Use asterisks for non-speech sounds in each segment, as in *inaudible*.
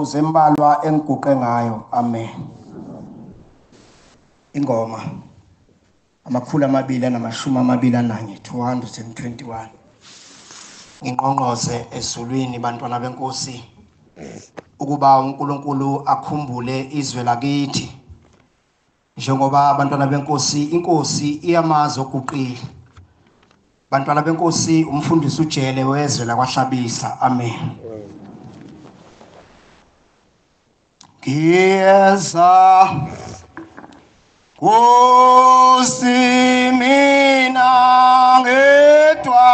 uzembalwa engiguqe ngayo. Amen. Ingoma amakhulu amabili anamashumi amabili ananye 221 nginqonqoze ezulwini bantwana benkosi ukuba uNkulunkulu akhumbule izwe lakithi. Njengoba abantwana benkosi inkosi iyamazi oguqile bantwana benkosi umfundisi ujele wezwe lakwahlabisa. Amen. Ngiyeza Nkosi mina ngedwa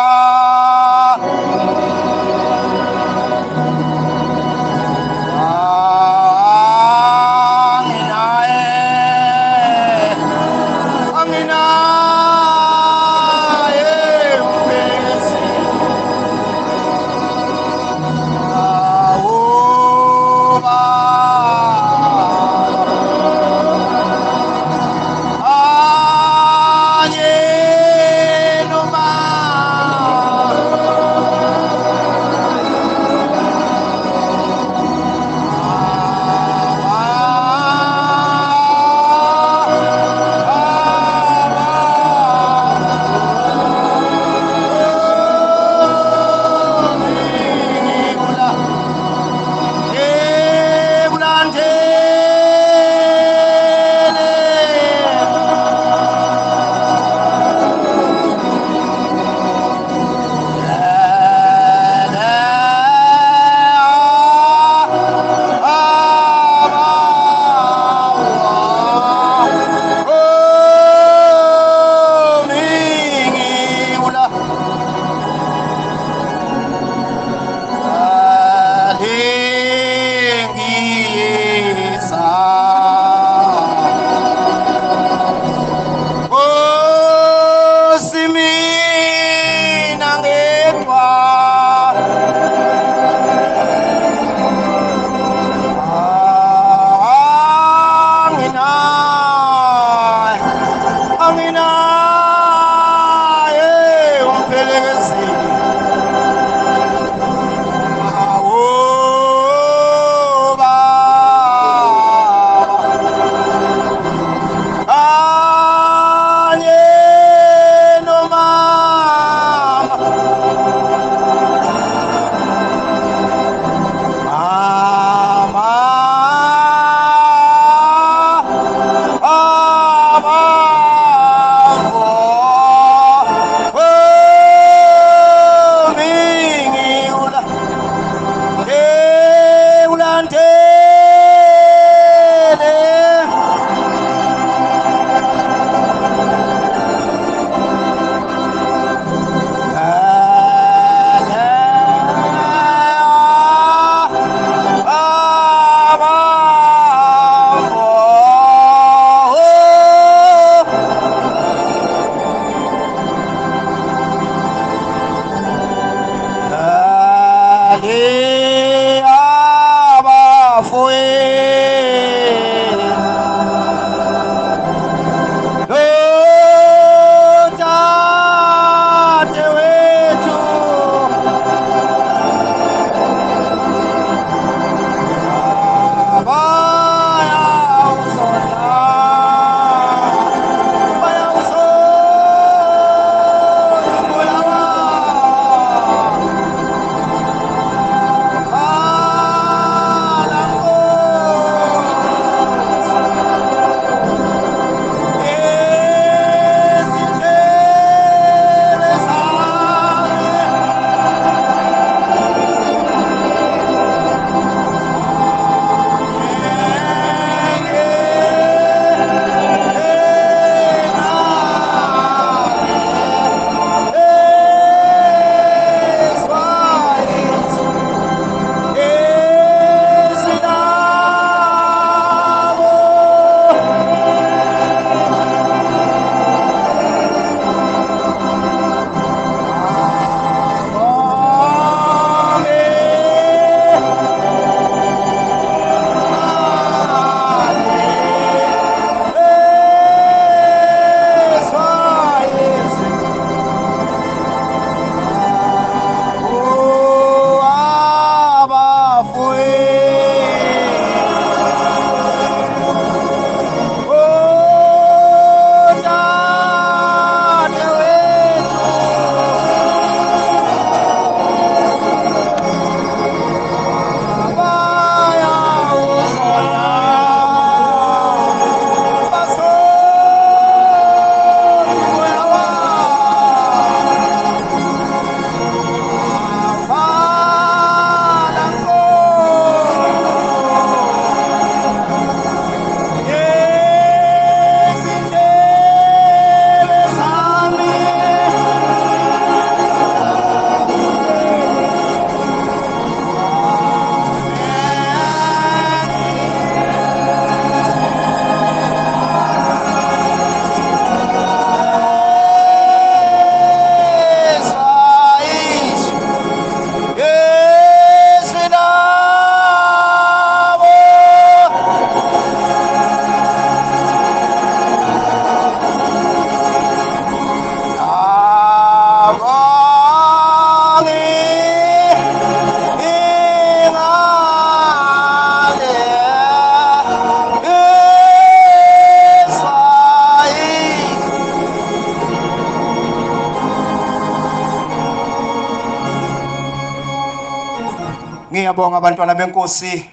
ngiyabonga abantwana benkosi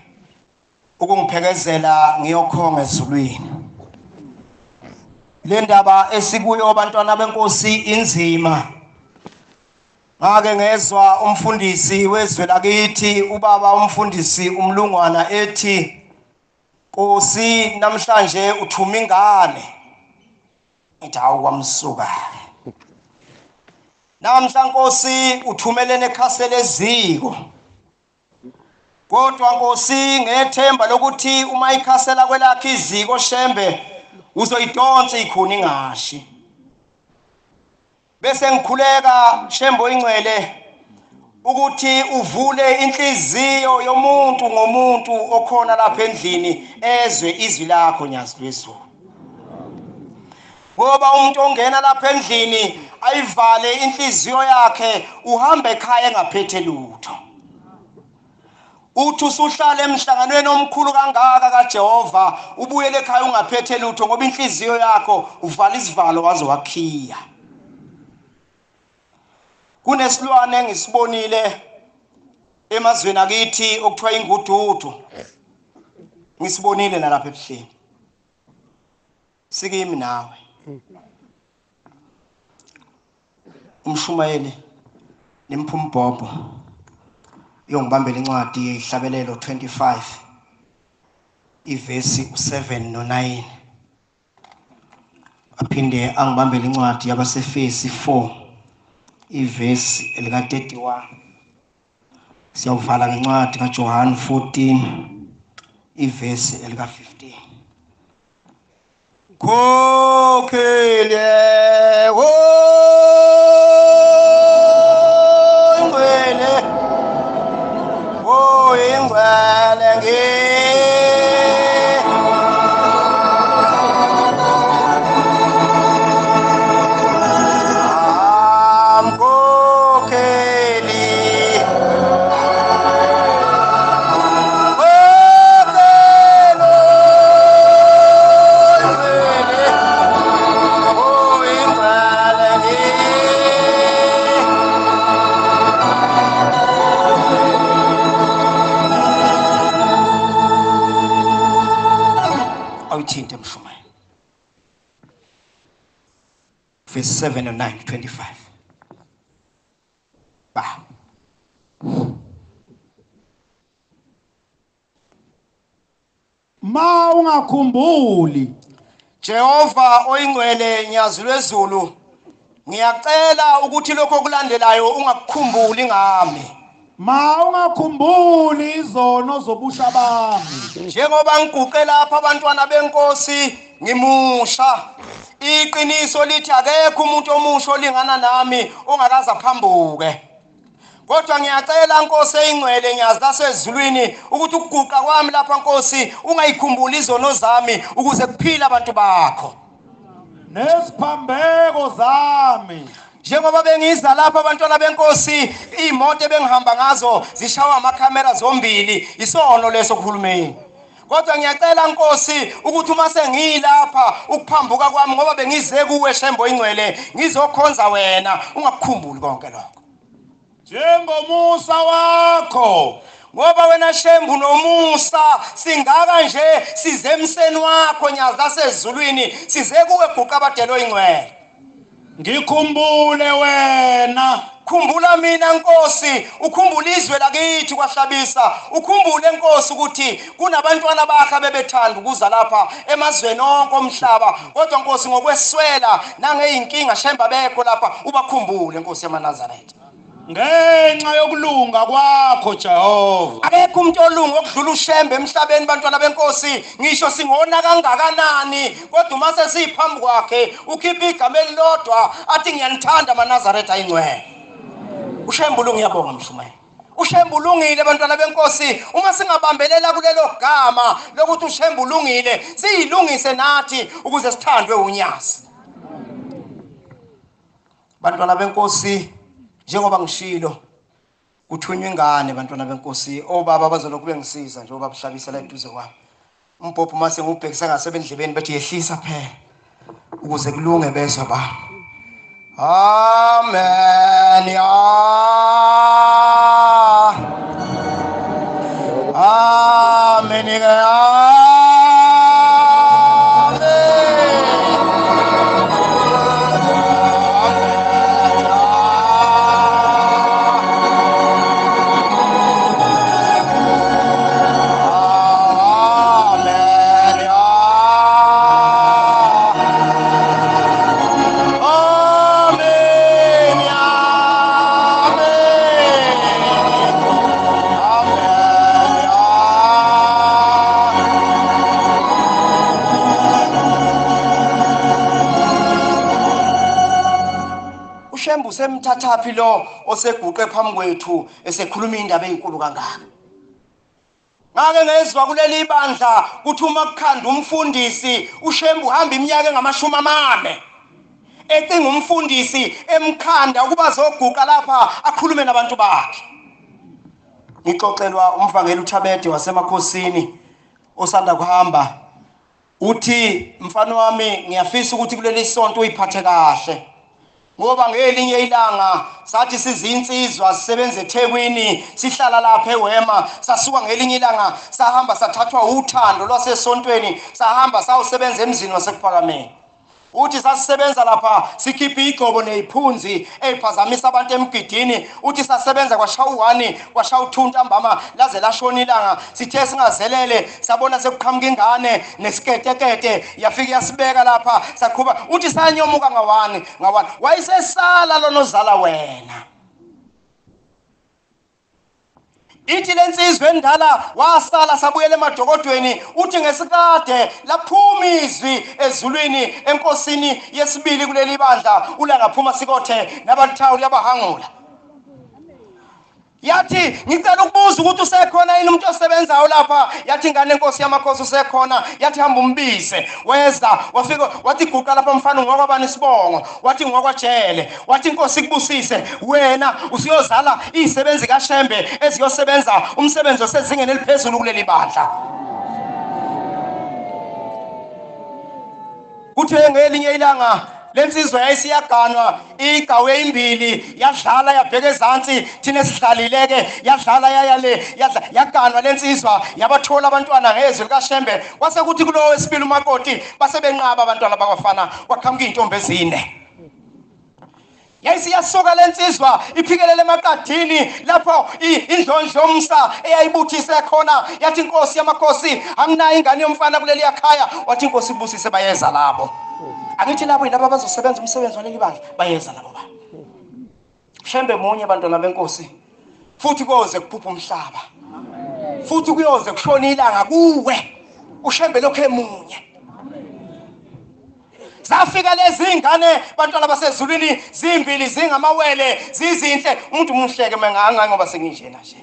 ukungiphekezela ngiyokhonga ezulwini. Le ndaba esikuyo abantwana benkosi inzima. Ngake ngezwa umfundisi wezwe lakithi ubaba umfundisi umlungwana ethi Nkosi namhlanje uthuma ingane. Ngithi hawu kwamsuka. Namhla Nkosi uthumelene ekhasele eziko. Kodwa Nkosi ngethemba lokuthi uma ikhasela kwelakhe iziko shembe uzoyidonsa ikhuni ngashi. Bese ngikhuleka shembo ingcwele ukuthi uvule inhliziyo yomuntu ngomuntu okhona lapha endlini ezwe izwi lakho nyazi lwezulu. Ngoba umuntu ongena lapha endlini ayivale inhliziyo yakhe uhamba ekhaya engaphethe lutho. Uthi usuhlala emhlanganweni omkhulu kangaka kaJehova ubuyele ekhaya ungaphethe lutho ngoba inhliziyo yakho uvala isivalo waze wakhiya. Kunesilwane engisibonile emazweni akithi okuthiwa ingududu ngisibonile nalapha ebuhleni. Sikimi nawe. Umshumayeli nimphumbhobho uyongibambela incwadi yehlabelelo 25 ivesi u7 no9 aphinde angibambele incwadi yabasefesi 4 ivesi elika 31 siyawuvala ngencwadi kaJohn 14 ivesi elika 15 Kokhele wo! Yeah. 7 and 9 25 ba ma ungakhumbuli Jehova oyingcwele nyazi lwezulu ngiyacela ukuthi lokho okulandelayo ungakukhumbuli ngami. Ma ungakhumbuli izono zobusha bami. Njengoba ngiguqe lapha abantwana benkosi ngimusha. Iqiniso lithi akekho umuntu omusha olingana nami ongakaze aphambuke kodwa ngiyacela nkosi eyingcwele nyazi lasezulwini ukuthi ukuguqa kwami lapha nkosi ungayikhumbuli izono zami ukuze kuphile abantu bakho. Neziphambeko zami. Njengoba bengiza lapha abantwana benkosi iy'moto ebengihamba ngazo zishawa amakhamera zombili isono leso kuhulumeni. Kodwa ngiyacela nkosi ukuthi uma sengiyilapha ukuphambuka kwami ngoba bengize kuwe shembo ingcwele ngizokhonza wena ungakukhumbuli konke lokho. Njengomusa wakho. Ngoba wena shembu nomusa singaka nje size emseni wakho nyazi lasezulwini size kuwe guqa abadelo ingcwele. Ngikhumbule wena. Khumbula mina nkosi ukhumbule izwe lakithi kwahlabisa. Ukhumbule nkosi ukuthi kunabantwana bakhe bebethanda ukuza lapha emazweni onke omhlaba. Kodwa nkosi ngokweswela nangeyinkinga shemba bekho lapha ubakhumbule nkosi yamanazaretha ngenxa yokulunga kwakho Jehova. Akekho umuntu olunga okudlula ushembe emhlabeni bantwana benkosi. Ngisho singona kangakanani kodwa uma sesiphambi kwakhe ukhipha igama elilodwa athi ngiyanithanda manazaretha ayingcwele. Ushembulu ngiyabonga mshumayeli ushembulungile bantwana benkosi. Uma singabambelela kulelo gama lokuthi ushembulungile siyilungise nathi ukuze sithandwe unyazi. Bantwana benkosi njengoba ngishilo kuthunywa ingane bantwana benkosi. Obaba bazolokhu bengisiza njengoba buhlabisa la eduze kwami. Umbhobho uma sengiwubhekisa ngasebendlebeni bethi yehlisa phela ukuze kulunge bezwa bami. Amen. Amen. Amen. Semthathaphi lo oseguqe phambi kwethu esekhuluma indaba ezinkulu kangaka? Ngake ngezwa kuleli bandla kuthi uma kukhanda umfundisi ushembu uhamba iminyaka engamashumi amane ecinga umfundisi emkhanda ukuba azoguqa lapha akhulume nabantu bakhe. Ngixoxelwa umvangeli uthabede wasemakhosini osanda kuhamba uthi mfana wami ngiyafisa ukuthi kuleli sonto uyiphathe kahle. Ngoba ngelinye ilanga sathi sizinsizwa sisebenza eThekwini sihlala lapha eWema sasuka ngelinye ilanga sahamba sathathwa uthando lwasesontweni sahamba sawusebenza emzini wasekuphakameni uthi sasisebenza lapha sikhipha igcobo neyiphunzi eziphazamisa abantu emgidini. Uthi sasebenza kwashawu-1 kwashawu-2 ntambama laze lashona ilanga. Sithe singazelele sabona sekuqhamuka ingane nesiketekete yafika yasibeka lapha saqhuba. Uthi sanyomuka ngawani ngawani wayesesala lona ozala wena. Ithi lensizwe endala wasala sabuyela emadokodweni uthi ngesikade laphuma izwi ezulwini enkosini yesibili kuleli bandla ulangaphuma sikothe nabalithawuli yabahangula yathi ngicela ukubuza ukuthi usekhona yini umuntu osebenzayo lapha. Yathi ingane enkosi yamakhosi usekhona. Yathi hamba umbize weza wafika wathi guqa lapha mfana ngokwabani isibongo. Wathi ngokwajele. Wathi inkosi ikubusise wena usiyozala izisebenzi kaShembe eziyosebenza umsebenzi osezingeni eliphezulu kuleli bandla. Kuthe ngelinye ilanga lensizwa yayisiyaganwa. Igawe imbili yadlala yabheka ezansi thina esihlalileke yadlala yayale yaganwa lensizwa yabathola abantwana ngezwi likashembe. Kwase kuthi kulowo wesibili umakoti base benqaba abantwana bakwafana kwaqhamuka iy'ntombi ezine. Yayisiyasuka lensizwa iphikelele emaqadini lapho indlondlo yomsa eyayibuthise khona. Yathi inkosi yamakhosi anginayo ingane yomfana kuleli yakhaya wathi inkosi ibusise bayeza labo. Angithi labo yilabo abazosebenza umsebenzi waleli bandla bayeza labo ba. Shembe munye bantwana benkosi futhi koze kuphupha umhlaba. Futhi kuyoze kushona ilanga kuwe ushembe lokhu emunye. Zafika lezi ingane bantwana basezulwini zimbili zingamawele zizinhle. Umuntu umhleke menganga ngoba senginjena nje.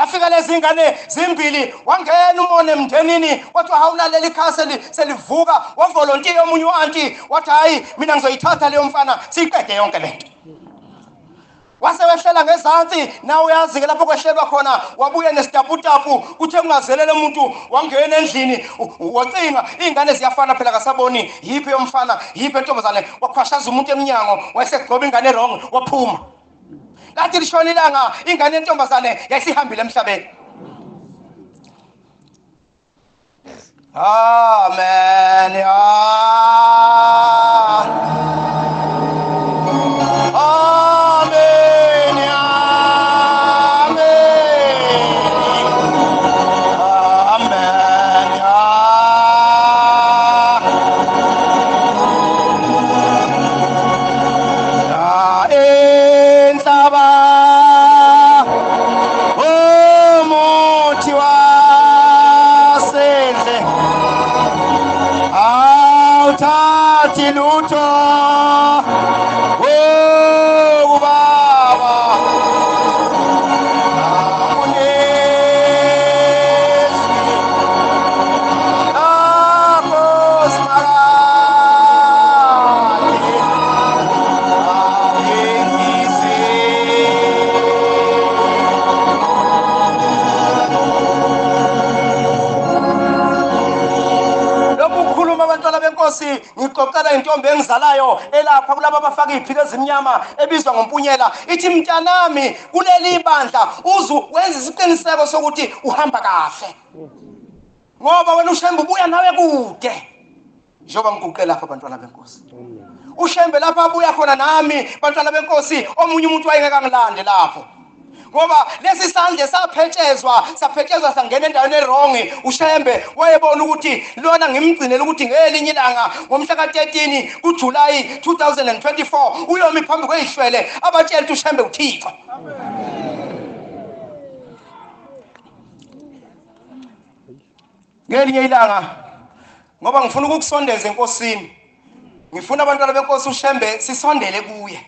Lafika lezi ingane zimbili wangena umone emndenini wathi hawuna leli khaya seli- selivuka wavolontiya omunye u-anti wathi hayi mina ngizoyithatha leyo mfana siyiqede yonke le nto. Wase wehlela ngezansi nawe uyazi-ke lapho kwehlelwa khona wabuya nesitaputapu kuthe kungazelele umuntu wangena endlini u- wacinga iy'ngane ziyafana phela kasaboni yiphi yomfana yiphi entombazane wakhwashaza umuntu emnyango wayesegcoba ingane erong waphuma. Lathi lishona ilanga ingane yentombazane yayisihambile emhlabeni amen ah. Amen. Benkosi ngiqoqela intombi engizalayo elapha kulabo abafaka iy'philo ezimnyama ebizwa ngompunyela. Ithi mntanami kuleli bandla uzu wenza isiqiniseko sokuthi uhamba kahle. Ngoba wena ushembe ubuya nawe kude. Njengoba ngiguqe lapha abantwana benkosi. Ushembe lapha abuya khona nami bantwana benkosi omunye umuntu wayengeke angilande lapho. Ngoba lesi sandle saphetshezwa saphetshezwa sangena endaweni erongi ushembe wayebona ukuthi lona ngimgcinele ukuthi ngelinye ilanga ngomhla ka-13 kujulayi 2024 uyomi phambi kweyihlwele abatshela ukuthi ushembe uthixo. Ngelinye ilanga ngoba ngifuna ukukusondeza enkosini ngifuna abantwana benkosi ushembe sisondele kuye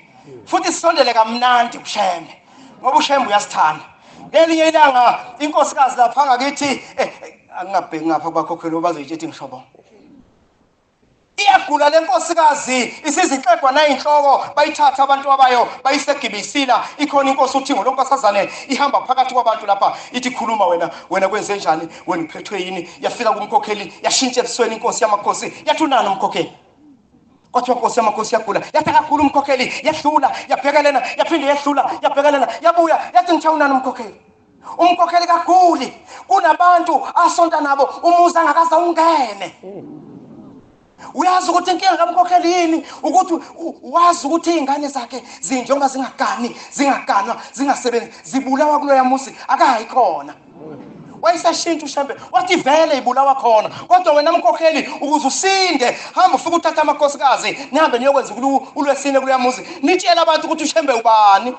futhi sisondele kamnandi ushembe ngoba ushembe uyasithanda ngelinye ilanga inkosikazi lapha ngakithi eh, eh, angingabheki ngapha kubakhokheli bazoyitshethi ngishobonga iyagula le nkosikazi isizixegwa nayinhloko bayithatha abantu abayo bayisegibisila ikhona inkosi uthingo lonkosazane ihamba phakathi kwabantu lapha ithi khuluma wena wena kwenze njani wena uphethwe yini? Yafika kumkhokheli yashintsha ebusweni inkosi yamakhosi yathi unani umkhokheli? Kwathiwa nkosi yamakhosi yagula yathi akagula umkhokheli yahlula yabhekelena yaphinde yahlula yabhekelena yabuya yathi ngithiya unani umkhokheli umkhokheli kaguli kunabantu asonta nabo umuzi angakaze ungene. Uyazi ukuthi inkinga kamkhokheli yini? Ukuthi u- wazi ukuthi iy'ngane zakhe zinjengoba zingagani zingaganwa zingasebenzi zibulawa kuloya muzi akayikhona wayesashintsha ushambe wathi vele ibulawa khona. Kodwa wena mkhokheli ukuze usinde hamba ufike uthathe amakhosikazi nihambe niyokwenza ulu- ulwesine kuleya muzi. Nitshele abantu ukuthi ushembe ubani.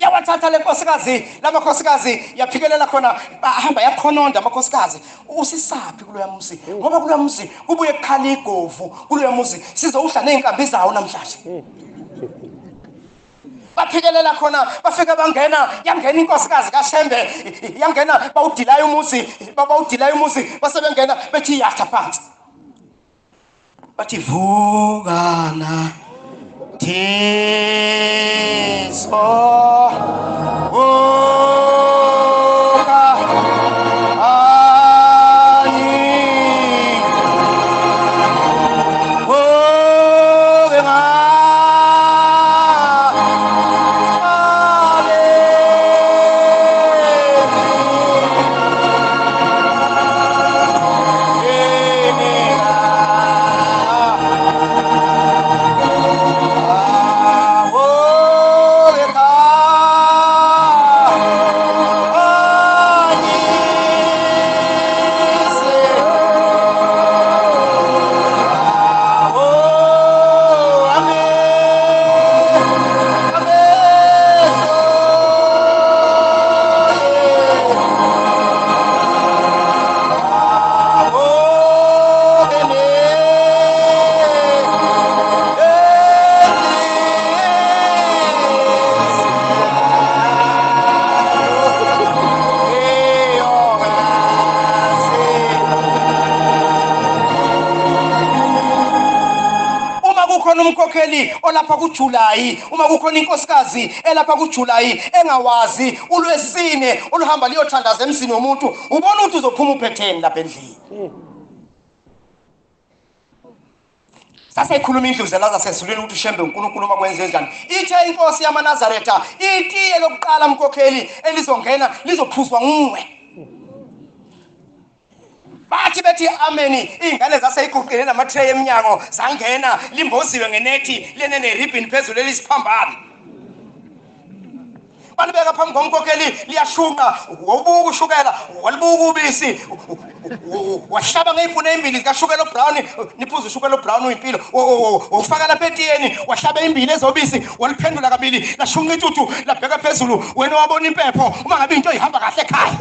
Yawathatha le nkosikazi lamakhosikazi yaphikelela khona. Bahamba yakhononda amakhosikazi. Usisaphi kuloya muzi? Ngoba kuloya muzi kubuye kukhala igovu kuloya muzi. Sizowudla ney'nkambi zawo namhlanje. Baphikelela khona bafike bangena yangena inkosikazi kashembe yangena bawudilayo umuzi ba- bawudilayo umuzi base bengena bethi yatha phansi. Bathi vukana thiso vuka olapha kuJulayi uma kukhona inkosikazi elapha kuJulayi engawazi ulwesine oluhamba liyothandaza emzini womuntu ubona ukuthi uzophuma uphetheni lapha endlini. Saseyikhuluma indluzela zasezulwini ukuthi ushembe unkulunkulu uma kwenze njani. Ithe inkosi yamanazaretha itiye lokuqala mkhokheli elizongena lizophuzwa nguwe bathi bethi ameni iy'ngane zaseyiguqile namatreyi emnyango zangena limboziwe ngenethi lene neribhini phezulu elisiphambano balibeka phambi komkhokheli liyashunqa wobuka ushukela walibuka ubisi wahlaba ngey'puni ey'mbili zikashukela obrown niphuze ushukela obrown uyimpilo ufaka lapha etiyeni wahlaba ey'mbili ezobisi waliphendula kabili lashunqa intuthu labheka phezulu wena wabona impepho uma ngabe into ihamba kahle ekhaya.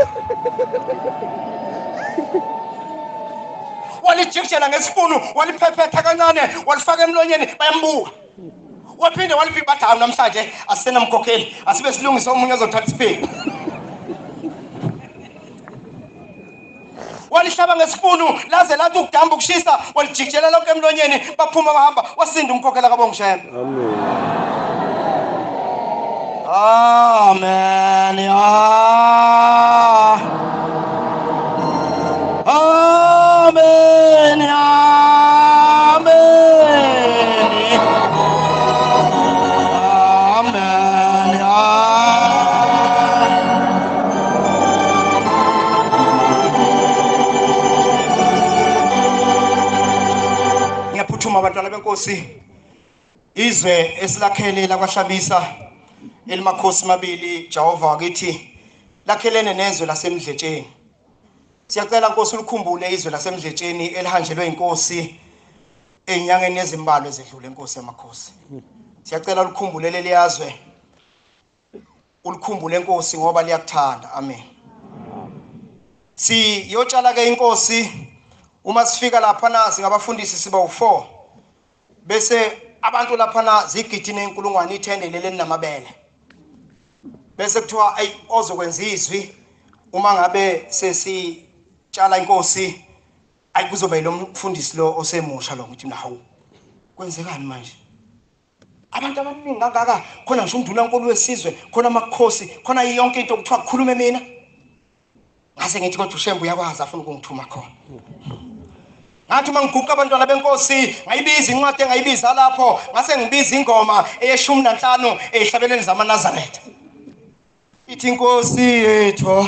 *laughs* walijikijela ngesipunu waliphephetha kancane walifaka emlonyeni bayambuka. Waphinde bathi hawu namhlanje asisenamkhokheli asibe silungise omunye ozothatha isipheku walihlaba ngesipunu laze lathi ukudamba ukushisa walijikijela lonke emlonyeni baphuma bahamba wasinda umkhokhela kabongishembe amen. Ya Amen. Amen. Amen. ngiyaphutshuma abantwana benkosi izwe esilakhele lakwashabisa elimakhosi mabili jehova wakithi lakhelene nezwe lasemdletsheni siyacela Nkosi ulikhumbule izwe lasemdletsheni elihanjelwe inkosi enyangeni ezimbalwa ezedlule inkosi yamakhosi. Siyacela ulikhumbule leli yazwe. Ulikhumbule inkosi ngoba liyakuthanda. Amen. Siyotshala ke inkosi uma sifika lapha na singabafundisi siba u4 bese abantu lapha na zigidi nenkulungwane ithendelele namabele bese kuthiwa ayi ozokwenza izwi uma ngabe sesitshala inkosi ayi kuzoba yilo mfundisi lo osemusha lo ukuthi nawu kwenzekani manje? Abantu abaningi kangaka khona ngisho undunankulu wesizwe khona amakhosi khona yonke into kuthiwa kukhulume mina. Ngase ngithi kodwa ushembu uyakwazi afuna ukungithuma khona. Ngathi uma ngiguqa abantwana benkosi ngayibiza incwadi engayibiza lapho ngase ngibiza ingoma eyeshumi nanhlanu eyihlabeleni zamanazaretha. Ithi inkosi yethu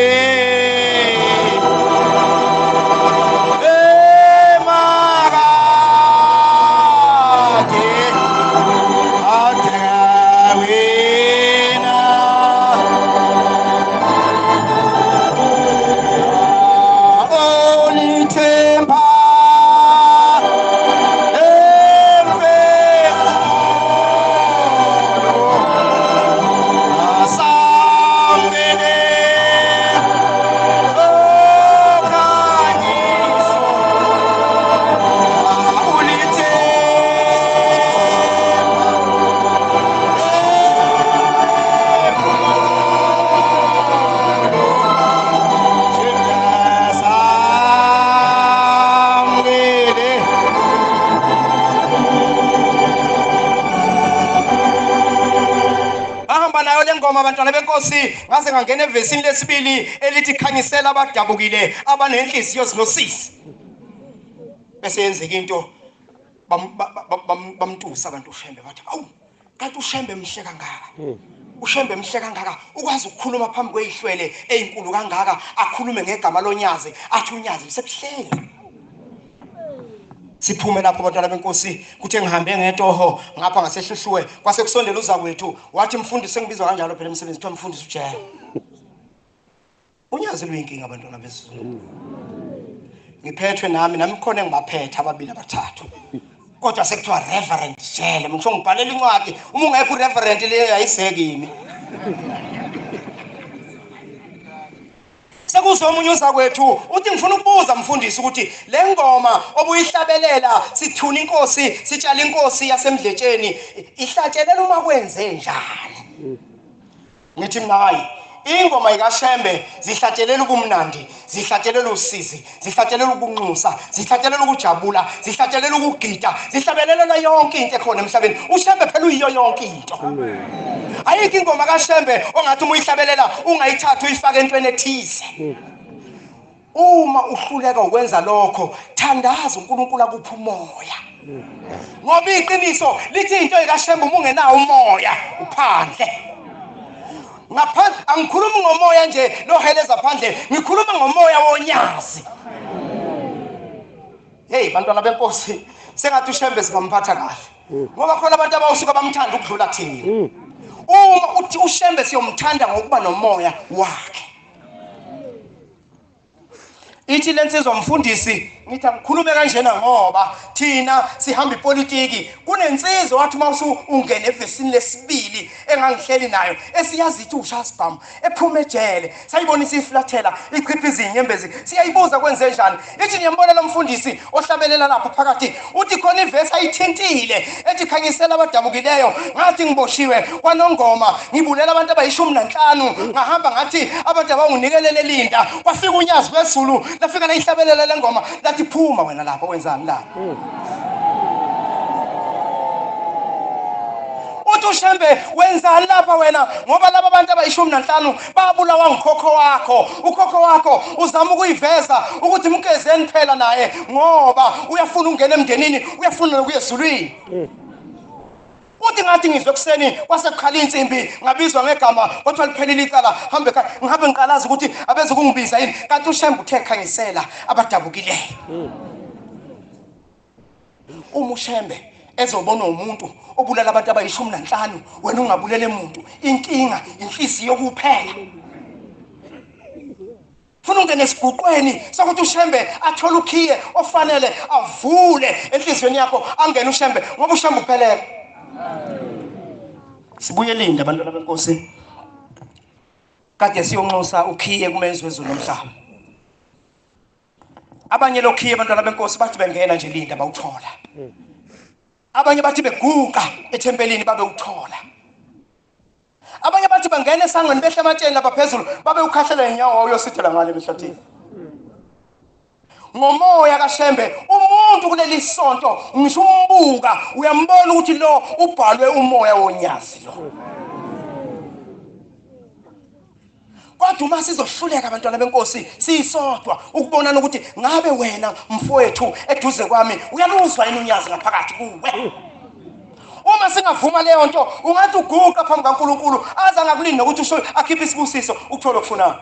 benkosi ngaze ngangena evesini lesibili elithi khanyisela abadabukile abanenhliziyo zinosisi bese yenzeka into bam- ba- ba- bam- bamtusa abantu ushembe bathi awu kanti ushembe mhle kangaka? ushembe mhle kangaka? ukwazi ukukhuluma phambi kweyihlwele ezinkulu kangaka? akhulume ngegama lonyazi athi unyazi lisebuhlele siphume lapho abantwana benkosi kuthe ngihambe ngetoho ngapha ngasehluhluwe kwase kusondela uza kwethu wathi mfundisi engibizwa kanjalo phela emsebenzini kuthiwa mfundisi ujela unyazi luyinkinga abantwana besizulu. Ngiphethwe nami nami khona engibaphethe ababili abathathu. Kodwa sekuthiwa reverend jele ngisho ngibhalela incwadi. Uma ungekho ureverend le ayiseki sekuze omunye uzakwethu uthi ngifuna ukubuza mfundisi ukuthi le ngoma obuyihlabelela sithuna inkosi sitshala inkosi yasemdletsheni ihlatshelela uma kwenze njani? Ngithi mina hayi ingoma ikashembe zihlatshelela ubumnandi zihlatshelela usizi zihlatshelela ukunxusa zihlatshelela ukujabula zihlatshelela ukugida zihlabelelela yonke into ekhona emhlabeni. Ushembe phela uyiyo yonke into. Ayikho ingoma kashembe ongathi uma uyihlabelela ungayithatha uyifake entweni ethize. Uma uhluleka ukwenza lokho thandaza uNkulunkulu akuphe umoya. Ngoba iqiniso lithi into ekashembe uma ungenawo umoya uphandle. Ngaphandle angikhulumi ngomoya nje loheleza phandle. Ngikhuluma ngomoya wonyazi. Hey bantwana benkosi sengathi ushembe singamphatha kahle. Ngoba khona abantu abawusuka bamthanda ukudlula thina. Uma uthi ushembe siyomthanda ngokuba nomoya wakhe. Ithi lensizwa mfundisi ngithi angikhulume kanjena ngoba thina sihamba ipolitiki. Kunensizwa wathi uma usu ungena evesini lesibili engangihleli nayo esiyazi ithi ushasbam ephuma ejele. Sayibona isiflathela ichipha izinyembezi. Siyayibuza kwenze njani? Ithi ngiyambona lo mfundisi ohlabelela lapha phakathi uthi khona ivesi ayithintile ethi khanyisela abadabukileyo. Ngathi ngiboshiwe kwanongoma ngibulela abantu abayishumi nanhlanu ngahamba ngathi abantu abanginikelela linda kwafika unyazi wezulu lafika layihlabelela le ngoma lathi phuma wena lapha wenzani lapha kodwa ushembe wenzani lapha wena? Ngoba laba bantu abayishumi nanhlanu babulawa ngukhokho wakho. Ukhokho wakho uzama ukuyiveza ukuthi mkezeni phela naye ngoba uyafuna ukungena emndenini uyafuna nokuya ezulwini. Uthi ngathi ngizwe ekuseni kwasekukhala insimbi ngabizwa ngegama kwathiwa liphelile icala hambe ngihambe ngiqalaza ukuthi abeze ukungibiza yini? Kanti ushembe uthe khangisela abadabukileyo uma ushembe ezobona umuntu obulala abantu abayishumi nanhlanu wena ungabulele muntu inkinga inhliziyo kuphela. Funa ungene esiguqweni sokuthi ushembe athole ukhiye ofanele avule enhliziyweni yakho angene ushembe ngoba ushembe uphelele. Sibuye linde abantwana benkosi kade siyonxusa ukhiye kumenzi wezulu nomhlaba. Abanye lokhiye abantwana benkosi bathi bengena nje linda bawuthola. Abanye bathi beguqa ethempelini babe uthola abanye bathi bangena esangweni behle ematsheni lapha phezulu babe ukhahlela ngenyawo uyosithela ngale emhlathini ngomoya kaShembe umuntu kuleli sonto ngisho umbuka uyambona ukuthi lo ubhalwe umoya wonyazi lo. Kodwa uma sizohluleka abantwana benkosi siyisodwa ukubonana ukuthi ngabe wena mfowethu eduze kwami uyaluzwa yini unyazi ngaphakathi kuwe? Uma singavuma leyo nto ungathi uguqa phambi kaNkuluNkulu aze angakulindi ukuthi usho akhiphe isibusiso ukuthola okufunayo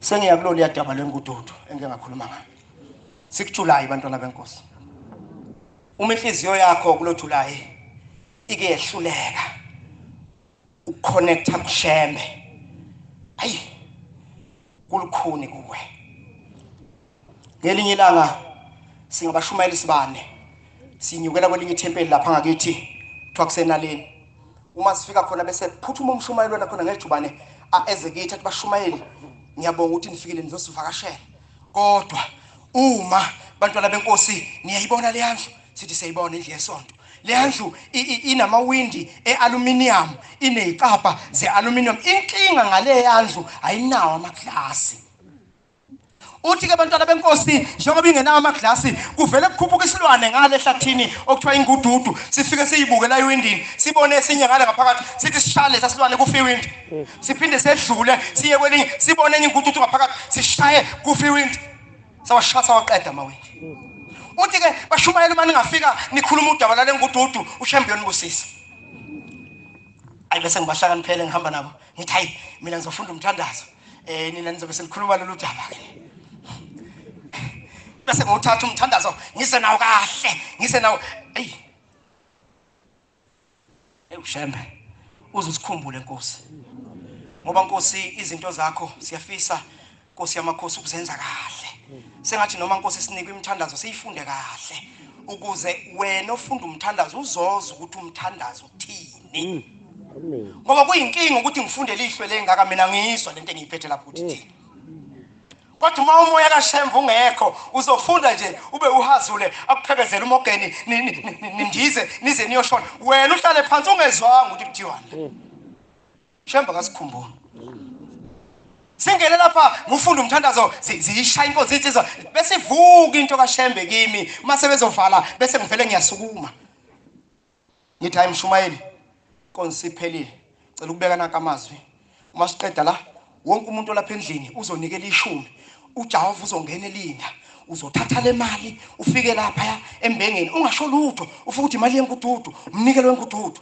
sengiya kulolu yadaba lwengududu engike ngakhuluma ngayo sikujulayi bantwana benkosi. Uma inhliziyo yakho kulo julayi ike yehluleka ukuconnecta kushembe hayi kulukhuni kuwe. Ngelinye ilanga singabashumayeli sibane sinyukela kwelinye ithempeli lapha ngakithi kuthiwa kusenaleni uma sifika khona bese phuthuma umshumayeli wena khona ngejubane eze kithi athi bashumayeli. Ngiyabonga ukuthi nifikile nizosivakashela. Kodwa uma bantwana benkosi niyayibona le yandlu? Sithi siyayibona indlu yesonto. Le yandlu i- i- inamawindi e-aluminium iney'kabha ze-aluminium. Inkinga ngale yandlu ayinawo amaglasi uthi-ke bantwana benkosi njengoba ingenawo amaglasi kuvele kukhuphuka isilwane ngale ehlathini okuthiwa ingududu sifike siyibuke ewindini sibone esinye ngale ngaphakathi sithi sishaya lesa silwane kufe iwindi siphinde sedlule siye kwelinye sibone enye ingududu ngaphakathi sishaye kufe iwindi sawashaya sawaqeda amawindi uthi-ke bashumayela uma ningafika nikhuluma udaba lale ngududu ushambiyoni busisa ayi bese ngibahlakaniphele ngihamba nabo. Ngithi hayi mina ngizofunda umthandazo. Um nina nizobe selikhuluma lolu daba-ke. Bese ngiwuthatha umthandazo ngise nawo kahle ngise nawo. Eyi. Eyi ushembe uze usikhumbule nkosi. Ngoba nkosi izinto zakho siyafisa nkosi yamakhosi ukuzenza kahle. Sengathi noma nkosi sinikwe imithandazo siyifunde kahle. Ukuze wena ofunda umthandazo uzoze ukuthi umthandazo uthini. Ngoba kuyinkinga ukuthi ngifunde lihlwe lengaka mina ngiyizwa lento engiyiphethe lapho ukuthi thini kodwa uma umoya kashemva ungekho uzofunda nje ube uhazule akuphekezele umogeni ni- ni- ni- ni- nindize nize niyoshona. Wena uhlale phansi ungezwanga ukuthi kuthiwani shemba kasikhumbula singene lapha ngufunda umthandazo zi- ziyishaya inkosi insizwa bese ivuka into kashembe kimi mase bezovala bese ngivele ngiyasukuma. Ngithi hayi mshumayeli nkonsi iphelile cela ukubeka nanka amazwi uma siqeda la wonke umuntu olapha endlini uzonikela ishumi. Ujehova uzongena elinda uzothatha le mali ufike lapha embengeni. Ungasho lutho ufike ukuthi imali yenkududu umnikelo wenkududu.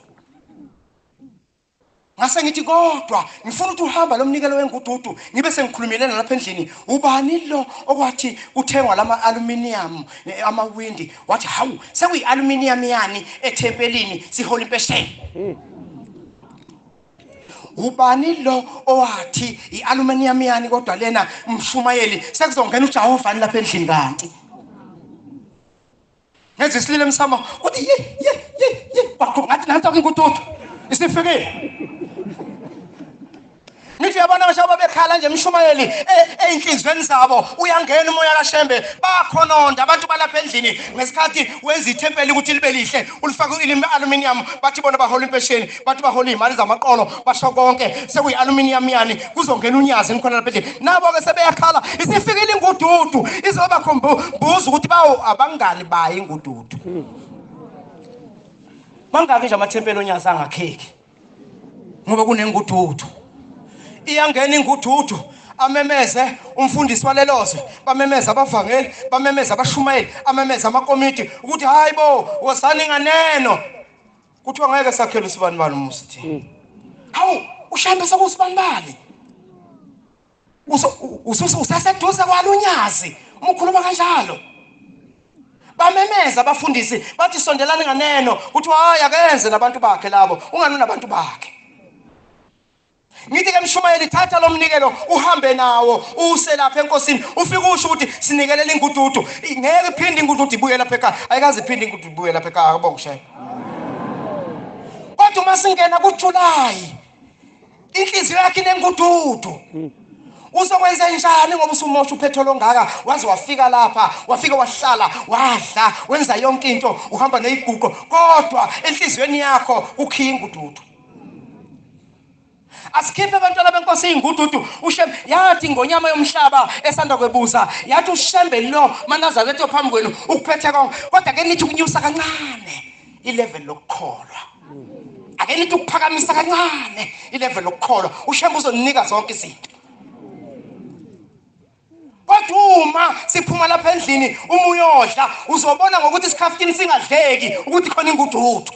Ngase ngithi kodwa ngifuna ukuthi uhamba lo mnikelo wengududu ngibe sengikhulumile nalapha endlini. Ubani lo okwathi kuthengwa lama aluminium eh, amawindi? Wathi hawu sekuyi aluminium yani ethempelini sihola impesheni. Ubani lo owathi i-aluminium yani kodwa lena mshumayeli sekuzongena ujehova ni lapha endlini kanti? Ngenza isilile emsamo uthi ye ye ye ye. Kwaqo ngathi nanto ingududu isifikile ngithi uyabona abashaba bekhala nje emshumayeli e- ey'nhliziyweni zabo uyangena umoya kashembe bakhononda abantu balapha endlini ngesikhathi wenza ithempeli ukuthi libe lihle ulifake i-aluminium bathi bona bahola impesheni bathi bahola iy'mali zamaqolo basho konke sekuyi-aluminium yani kuzongena unyazi nikhona lapha endlini nabo-ke sebeyakhala isifikile ingududu izobakhombuza ukuthi abangani bayo ingududu mangaki nje amathempeli onyazi angakheki ngoba kunengududu. Iyangena ingududu amemeze umfundisi walelozwe bamemeze abavangeli bamemeze abashumayeli amemeze amakomiti ukuthi hayi bo wosani nganeno. Kuthiwa ngeke sakhele usibanibani umusithi hawu ushambe sekusibanibani usaseduze kwalunyazi uma ukhuluma kanjalo. Bamemeza abafundisi bathi sondelani nganeno. Kuthiwa hayi akenze nabantu bakhe labo ungani nabantu bakhe? Ngithi ke mshumayeli thatha lo mnikelo uhambe nawo use lapha enkosini. Ufike usho ukuthi sinikelela ingududu. Ngeke iphinde ingududu ibuye lapha ekhaya. Ayikaze iphinde ingududu ibuye lapha ekhaya akubonga shaya kodwa uma singena kuJulayi inhliziyo yakhe inengududu. Uzokwenza njani ngoba usumosha uphetholo ongaka waze wafika lapha wafika wahlala wadla wenza yonke into uhamba neziguqo kodwa enhliziyweni yakho ukhiya ingududu. Asikhiphe abantwana benkosi iy'ngududu ushem yathi ngonyama yomhlaba esanda kwebusa yathi ushembe lo manazaretha ophambi kwenu ukuphethe konke. Kodwa ke nithi ukunyusa kancane ilevel lokukholwa ake nithi ukuphakamisa kancane ilevel lokukholwa ushembe uzoninika zonke izinto. Kodwa uma siphuma lapha endlini uma uyodla uzobona ngokuthi isikhafutini singadleki ukuthi khona ingududu.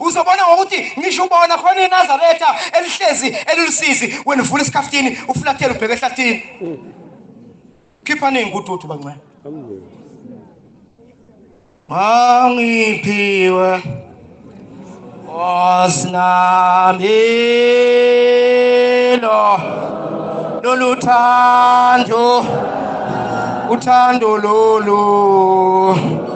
Uzobona ngokuthi ngisho ubona khona iNazaretha elihlezi elulusizi wena uvula isikhafutini ufulathela ubheke ehlathini. Khiphani ingududu bancane. Mangiphiwe osinambilo loluthando uthando lolu.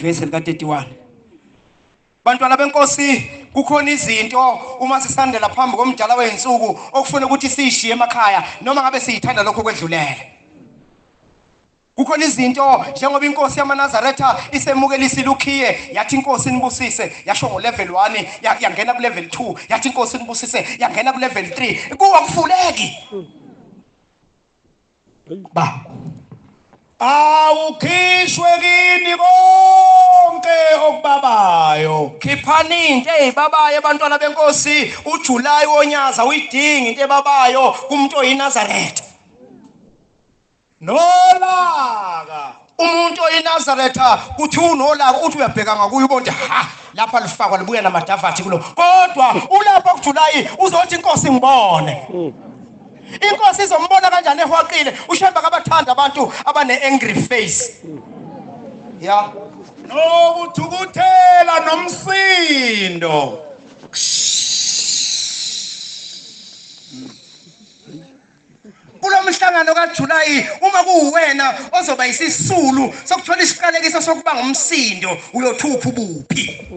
ivesi lika31 bantwana benkosi kukhona izinto uma sisandela phambi komdala weyinsuku okufuna ukuthi siyishiye emakhaya noma ngabe siyithanda lokho kwedlulele kukhona izinto njengoba inkosi yamanazaretha isemukelisile ukhiye yathi inkosi nibusise yasho ngo-level 1 ya- yangena ku-level 2 yathi inkosi nibusise yangena ku-level 3 kuwa kufuleki. Ba. Awukhishwe kini konke okubabayo. Khiphani? Into eyibabayo abantwana benkosi ujulayi wonyaza uyidinga into ebabayo kumuntu oyinazaretha nolaka! Umuntu oyinazaretha kuthi unolaka uthi uyabheka ngakuyo ubonti ha lapha lifakwa libuya namadavathi kulo. Kodwa ulapha kujulayi uzothi inkosi ngibone. Inkosi izombona kanjani ehwaqile? Ushemba kabathanda abantu abane-angry face. Ya. Nokuthukuthela nomsindo. Kulo mhlangano kajulayi uma kuwuwena ozoba yisisulu sokuthola isiqalekiso sokuba ngumsindo uyothupha ubuphi?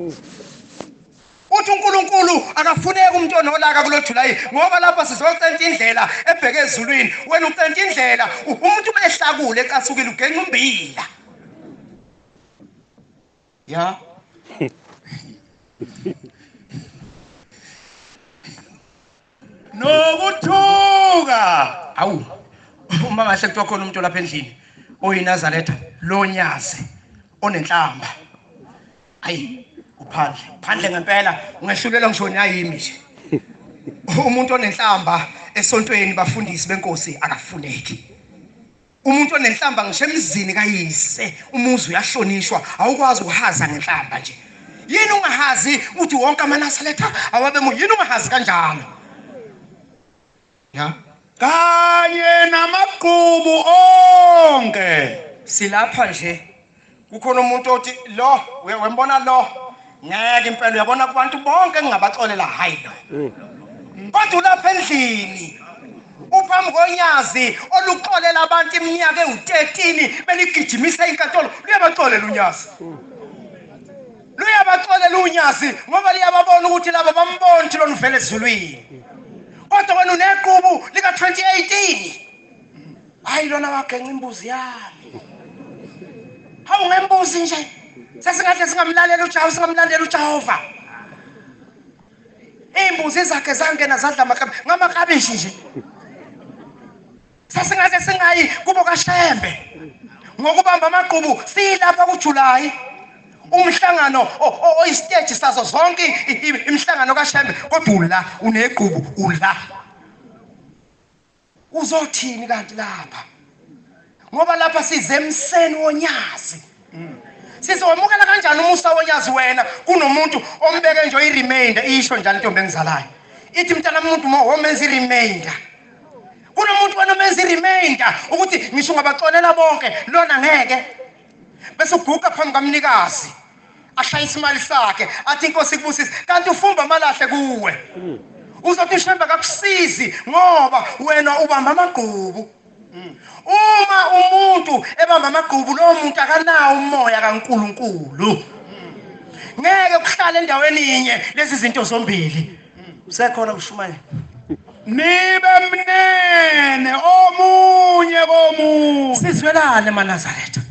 Uthi unkulunkulu akafuneki umuntu onolaka kulo julayi ngoba lapha sizocenta indlela ebheke ezulwini. Wena ucenta indlela umuntu uma ehlakule ecasukile ugenca umbila ya? Nokuthuka! Awu uma ngahle kuthiwa khona umuntu lapha endlini oyinazaretha lonyazi onenhlamba. Ayi uphandle phandle ngempela. Ungehlulela ngisho nayimi nje. Umuntu onenhlamba esontweni bafundisi benkosi akafuneki. Umuntu onenhlamba ngisho emzini kayise umuzi uyahlonishwa awukwazi ukuhaza ngenhlamba nje. Yini ungahazi uthi wonke amanasaletha awabe yini ungahazi kanjalo? Ya? Kanye namaqhubu onke. Silapha nje. Kukhona umuntu othi lo we- wembona lo. Ngeke impela uyabona kubantu bonke engingabaxolela hayi lo. Kodwa ulapha endlini uphambi konyazi oluxolela abantu iminyaka ewu-13 beligijimisa inkantolo luyabaxolela unyazi. Luyabaxolela unyazi ngoba liyababona ukuthi laba bambona ukuthi lona uvele ezulwini. Kodwa wena unequbu lika-2018 hayi lona wagenca imbuzi yami. Hawu ngembuzi nje. Sesingahle singamlalela uJehova singamlandela uJehova. Iy'mbuzi zakhe zangena zadla amakabi ngamakabishi nje. Sesingahle singayi kubo kashembe. Ngokubamba amagqubu silapha kujulayi. Umhlangano o- o- oyisiteji sazo zonke i- i- imihlangano kashembe kodwa ula unequbu ula. Uzothini kanti lapha? Ngoba lapha size emseni wonyazi. Sizowamukela kanjani umusa wonyazi wena? Kunomuntu ombeke nje i-remainder isho njalo intombi engizalayo. Ithi mntana muntu mo womenza i-remainder kunomuntu wena omenza i-remainder ukuthi ngisho ungabaxolela bonke lona ngeke. Bese uguqa phambi kamnikazi ashayisa imali sakhe athi inkosi kubusise. Kanti ufumba amalahle kuwe. Uzothi ushembe kakusizi ngoba wena ubamba amagqubu. Uma umuntu ebamba amagqubu lowo muntu akanawo umoya kaNkuluNkulu. Ngeke kuhlale endaweni inye lezi zinto zombili. Usekhona kushumayela nibe mnene omunye komunye. Sizwelane manazaretha.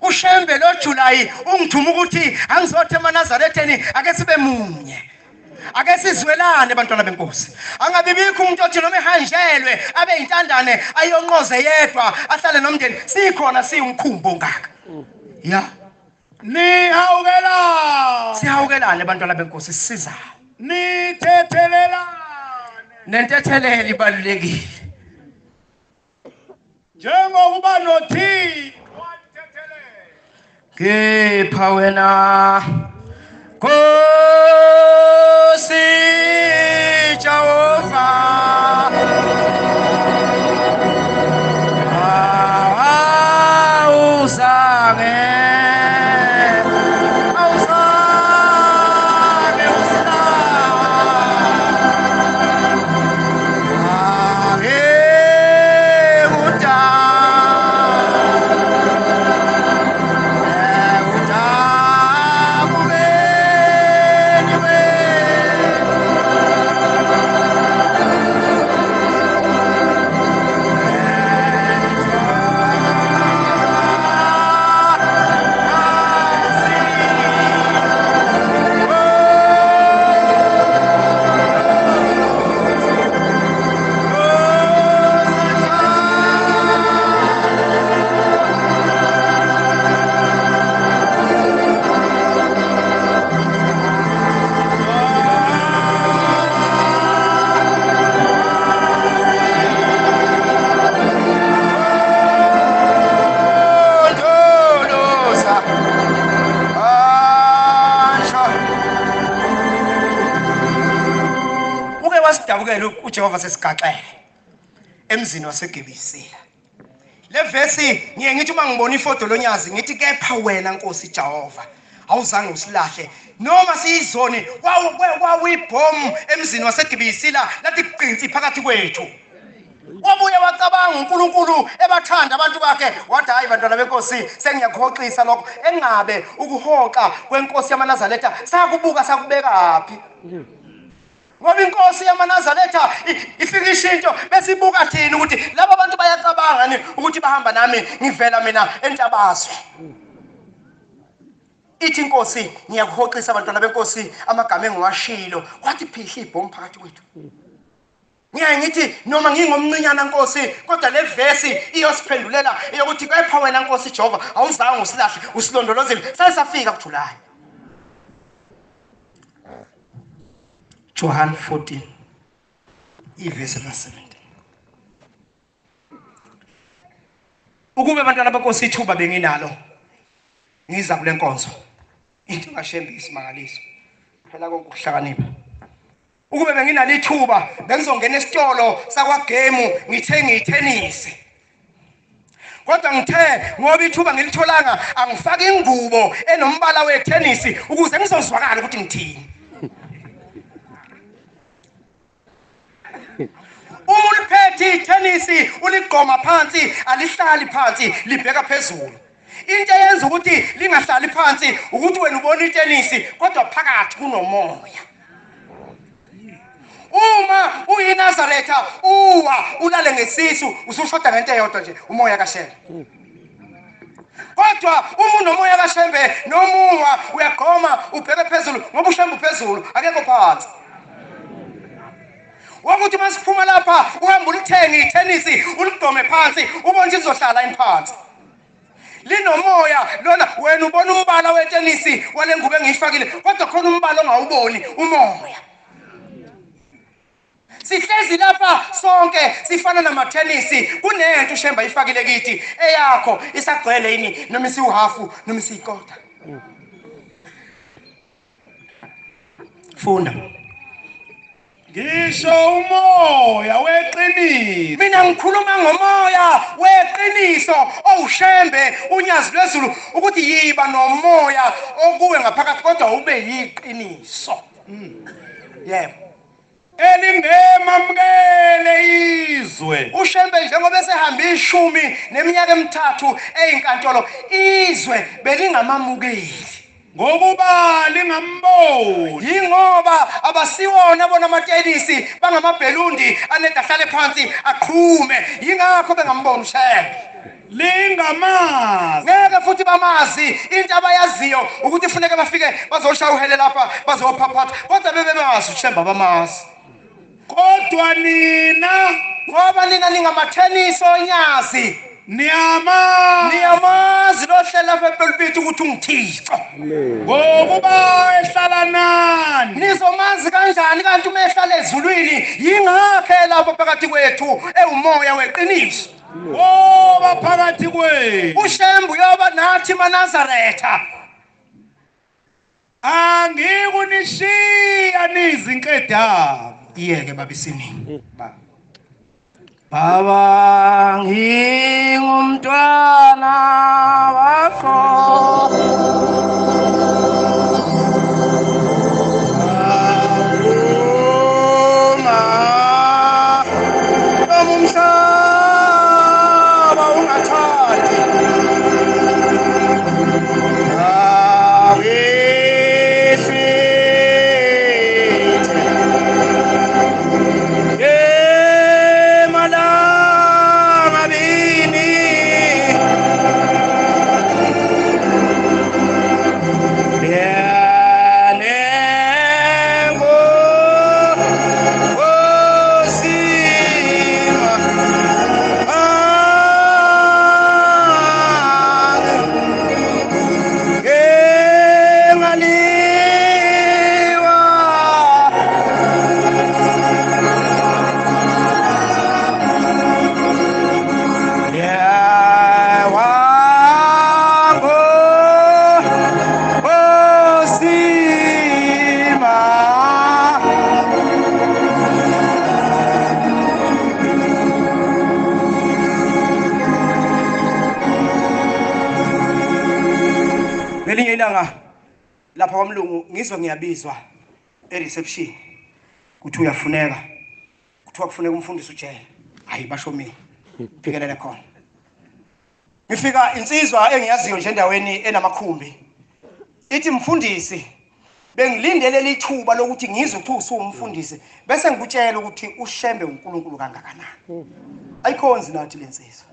Ushembe lo July ungithuma ukuthi angizothi emanazaretheni ake sibe munye. Ake sizwelane bantwana benkosi. Angabe bikho umuntu othi noma ehanjelwe abe intandane ayonqoze yedwa ahlale nomndeni sikhona siyumkhumbo ngaka ya. Nihawukelane sihawukelane bantwana benkosi sisizayo nithethelelane! Nentethelelo ibalulekile. Njengokuba nothixo wanithethelela kepha wena Nkosi Jehova awuzange awuzange uke wasidabukela uJehova sesigaxele emzini wasegebisila le vesi ngiye ngithi uma ngibona ifoto lonyazi ngithi kepha wena nkosi Jehova awuzange usilahle. Noma siyizoni kwawuyibhomu emzini wasegibisila lathi qinsi phakathi kwethu. Wabuye wacabanga uNkulunkulu ebathanda abantu bakhe wathi hayi bantwana benkosi sengiyakhoxisa lokho. Engabe ukuhoxa kwenkosi yamaNazaretha sakubuka sakubekaphi ngoba inkosi yamaNazaretha ifika ishintsho besibuka thina ukuthi laba bantu bayacabanga ni ukuthi bahamba nami ngivela mina entabazwe ithi inkosi ngiyakuhoxisa abantwana benkosi amagama engiwashilo. Kwathi phihla ibhomu phakathi kwethu. Ngiyaye ngithi noma ngingomncinyana nkosi kodwa le vesi iyosiphendulela eyokuthi kepha wena nkosi jehova awuzange usilahle usilondolozile sasafika kujulayi. John 14 ivesi la 17 ukube abantwana benkosi ithuba benginalo ngiza kule nkonzo. Into engashembe isimangaliso. Phela konke ukuhlakanipha. Ukube benginalo ithuba bengizongena esitolo sakwagemu ngithenge ithenisi kodwa ngithe ngoba ithuba ngilitholanga angifake ingubo enombala wethenisi ukuze ngizozwakala ukuthi ngithini. Uliphethe ithenisi uligqoma phansi alihlali phansi libheka phezulu. Into eyenza ukuthi lingahlali phansi ukuthi wena ubona itenisi kodwa phakathi kunomoya. Uma uyinazaretha uwa ulale ngesisu usushoda ngento eyodwa nje umoya kashembe. Kodwa uma unomoya kashembe nomungwa uyagqoma ubheke phezulu ngoba ushembe uphezulu akekho phansi. Wokuthi uma siphuma lapha uhambe ulithenge ithenisi uligqome phansi ubone ukuthi lizohlala imphansi. Linomoya lona wena ubona umbala wetenisi wale ngubo engiyifakile kodwa khona umbala ongawuboni umoya. Sihlezi lapha sonke sifana namathenisi kunento ushemba ayifakile kithi eyakho isagcwele yini noma isiwuhafu noma isiyikota funda. Ngisho umoya weqiniso. Mina ngikhuluma ngomoya weqiniso. Owushembe unyazi lwezulu ukuthi yiba nomoya okuwe ngaphakathi kodwa ube yiqiniso. Yebo. Elingemamukele izwe. Ushembe njengoba esehambe ishumi neminyaka emithathu eyinkantolo izwe belingamamukeli. Ngokuba lingamboni. Yingoba abasiwona bona amatenisi bangamabhelundi anede ahlale phansi aqhume. Yingakho bengamboni ushembe lingamazi. Ngeke futhi bamazi into abayaziyo ukuthi kufuneke bafike bazoshaya uhele lapha bazophaphatha. Kodwa bebemazi ushemba bamazi kodwa nina ngoba nina ningamathenisi onyazi. Niyamazi niyamazi lohlela lapha epulpiti ukuthi ungithixo. Ngokuba ehlala nani? Nizomazi kanjani kanti uma ehlala ezulwini? Yingakhe lapho phakathi kwethu ewumoya weqiniso. Ngoba phakathi kwenu ushembu uyoba nathi manazaretha. Angikunishiya nizinkedama iyeke babisiningi baba bawang Bawangi ngumtwana wakon ngizwe ngiyabizwa e-reception kuthi uyafuneka. Kuthiwa kufuneka umfundisi ujele. Hayi basho mina phikelele khona ngifika insizwa engiyaziyo nje endaweni enamakhumbi. Ithi mfundisi bengilindele lithuba lokuthi ngizwe ukuthi usuwumfundisi bese ngikutshela ukuthi ushembe uNkulunkulu kangakanani. Ayikhonzi nathi lensizwa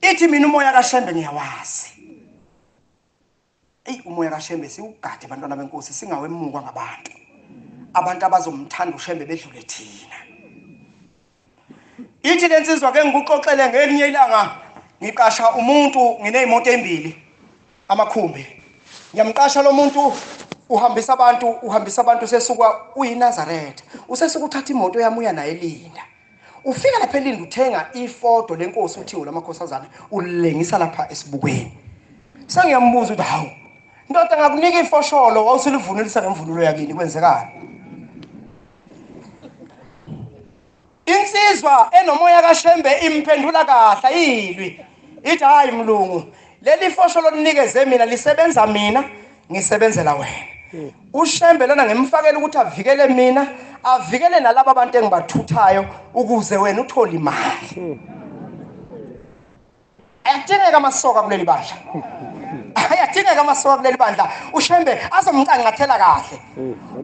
ithi mina umoya kaShembe ngiyawazi. Eyi umoya kaShembe siwugade abantwana benkosi singawemukwa ngabantu. Abantu abazomthanda uShembe bedlule thina. Ithi lensizwa ke ngikuxoxele ngelinye ilanga ngiqasha umuntu ngineyimoto ezimbili amakhumbi. Ngiyamqasha lo muntu uhambisa abantu uhambisa abantu sesuka uyinazaretha. Usesuka uthatha imoto yami uya naye elinda. Ufika lapha elinde uthenga ifoto lenkosi uthiwo lamakhosazana ulengisa lapha esibukweni. Sengiyambuza ukuthi hawu ndoda ngakunika ifosholo wawusulivunulisa ngemvunulo yakini kwenzekani? Insizwa enomoya kashembe imphendula kahle ayilwi ithi hayi mlungu leli fosholo linikeze mina lisebenza mina ngisebenzela wena. Ushembe lona ngimfakela ukuthi avikele mina avikele nalabo abantu engibathuthayo ukuze wena uthole imali. Ayadingeka amasoka kuleli bandla ayadingeka amasoka kuleli bandla ushembe azomncangathela kahle.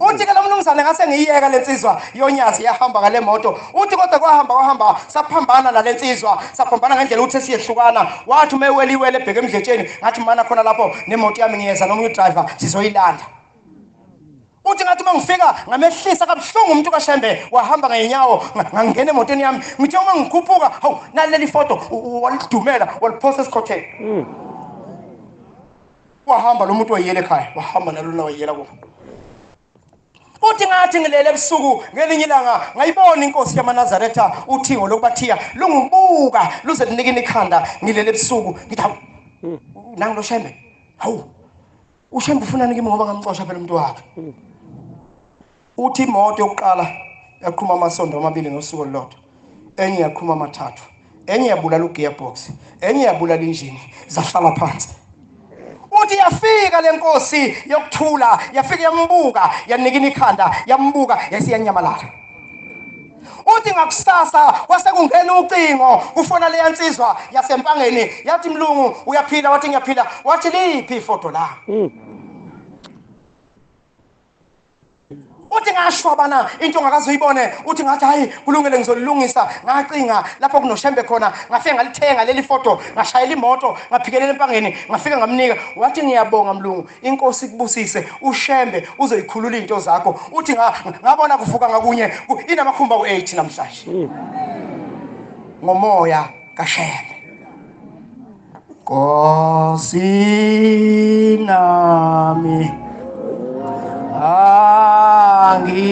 Uthi ke lo mnumzane ngase ngiyiyeka lensizwa yonyazi yahamba ngale moto. Uthi kodwa kwahamba kwahamba saphambana nale nsizwa saphambana ngendlela ukuthi siyehlukana wathi uma eweliwele ebheke emdletsheni ngathi mana khona lapho nemoto yami ngiyeza nomunye udriver sizoyilanda. Uthi ngathi uma ngifika ngamehlisa kabuhlungu umuntu kashembe wahamba ngey'nyawo nga- ngangena emotweni yami. Ngithe uma ngikhuphuka hawu naleli foto u- u- walidumela waliphosa esikhotheni wahamba lo muntu wayiyela ekhaya wahamba nalona wayiyela kubo uthi ngathi ngilele ebusuku ngelinye ilanga ngayibona inkosi yamanazaretha uthingo lokubathiya lungibuka luze linikini ikhanda ngilele ebusuku. Ngithi hawu nangi lo shembe hawu ushembe ufunani kimi ngoba ngamxosha phela umuntu wakhe. Uthi imoto yokuqala yaqhuma amasondo amabili ngosuku olulodwa enye yaqhuma amathathu enye yabulala ugearbox enye yabulala injini zahlala phansi. Uthi yafika le nkosi yokuthula yafika yambuka yanikina ikhanda yambuka yasiyanyamalala uthi ngakusasa kwase kungena ucingo kufona leya nsizwa yasempangeni yathi mlungu uyaphila wathi ngiyaphila wathi liphi ifoto la? Uthi ngashwabana into ongakaze uyibone. Uthi ngathi hayi kulungile ngizolilungisa. Ngacinga lapho kunoshembe khona ngafike ngalithenga leli foto ngashayela imoto ngaphikelela empangeni ngafika ngamnika. Wathi ngiyabonga mlungu inkosi kubusise ushembe uzoyikhulula into zakho. Uthi nga- ngabona kuvuka ngakunye ku- inamakhumba ku-8 namhlanje. Ngomoya kashembe. Nkosi nami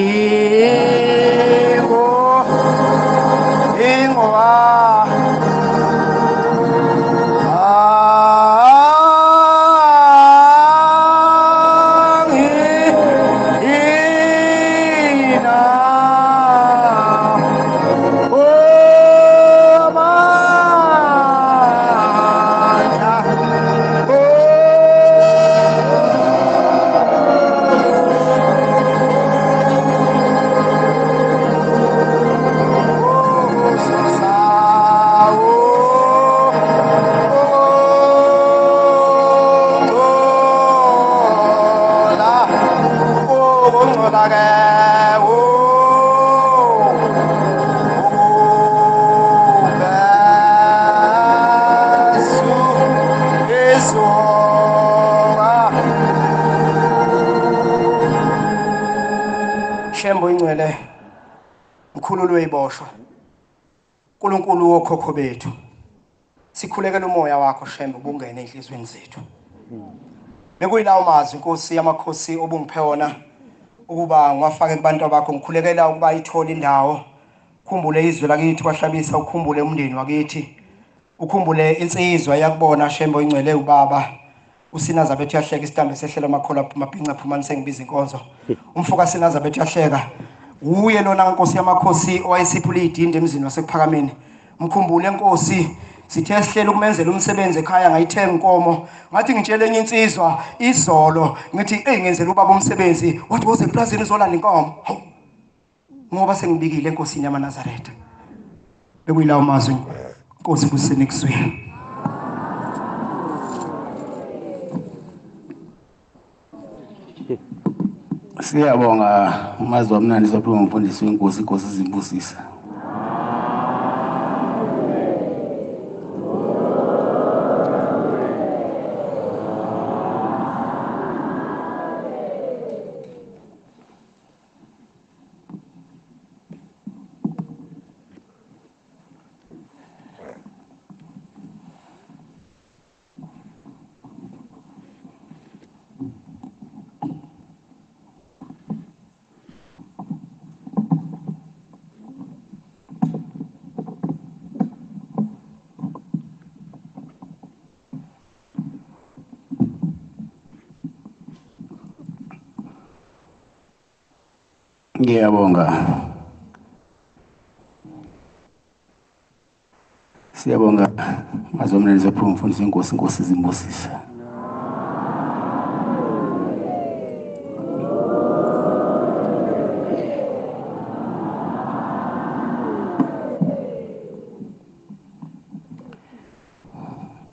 uNkulunkulu wokhokho bethu. Sikhulekela umoya wakho Shembe ubungene enhlizweni zethu. Bekuyilawo mazwi inkosi yamakhosi obungiphe wona ukuba ngiwafake kubantu bakho ngikhulekela ukuba ithole indawo. Ukhumbule izwe lakithi kwahlabisa ukhumbule umndeni wakithi. Ukhumbule insizwa yakubona Shembo ingcwele ubaba. Usinaza bethu yahleka isitambe sehlela amakhola mabhinca phumani sengibiza inkonzo. Umfoka sinaza bethu yahleka uye lona nkosi yamakhosi owayesiphula idindi emzini wasekuphakameni mkhumbule nkosi sithe sihlela ukumenzela umsebenzi ekhaya ngayithenga inkomo ngathi ngitshele enye insizwa izolo. Ngithi eyi ngenzela ubaba umsebenzi wathi woze eplazini uzolanda inkomo hawu. Ngoba sengibikile enkosini yamanazaretha bekuyilawo mazwi inkosi kuseni kusweni Siyabonga umazwi wamnandi sophiwe ngumfundisi wenkosi inkosi izimbusisa. Ngiyabonga siyabonga mazomnene zophuma umfundisi inkosi inkosi izimbusisa